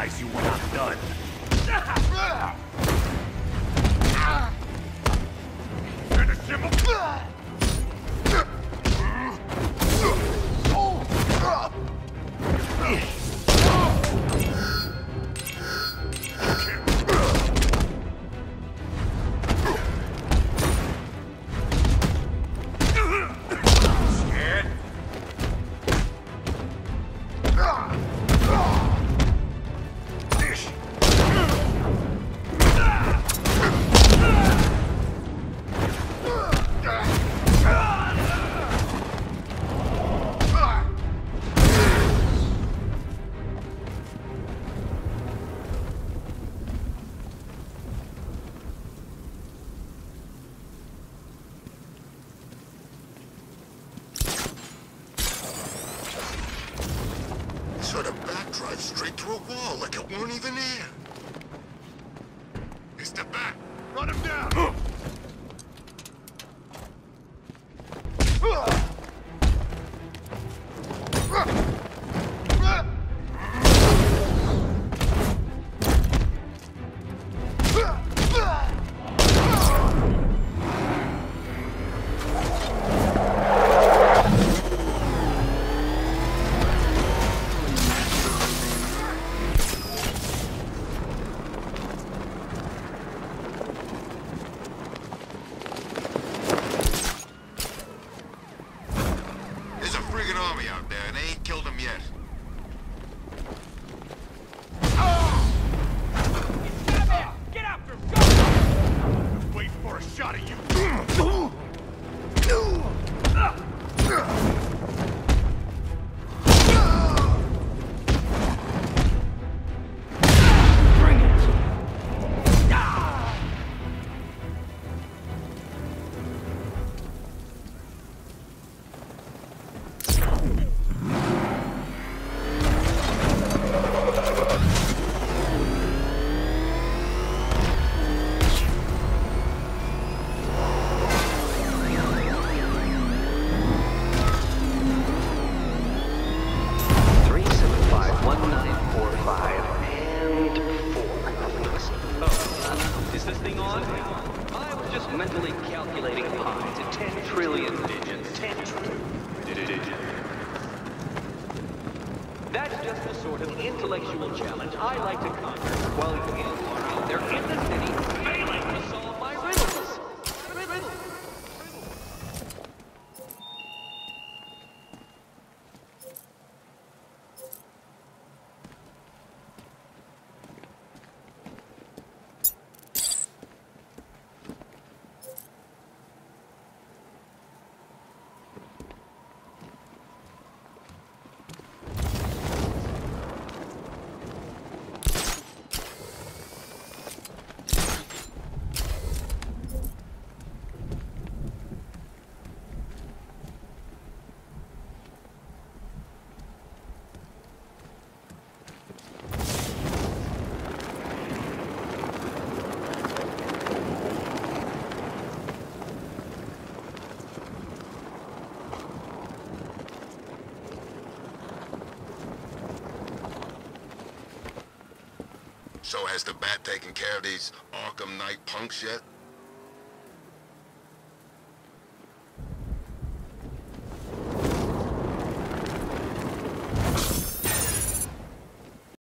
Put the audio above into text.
recognize you when I'm done. drive straight through a wall like it weren't even there. Mr. Bat, run him down! Shot of you. This thing on? I was just mentally calculating pi to ten trillion digits. Ten trillion digits. That's just the sort of intellectual challenge I like to conquer while you are out there in the city So has the Bat taken care of these Arkham Knight punks yet?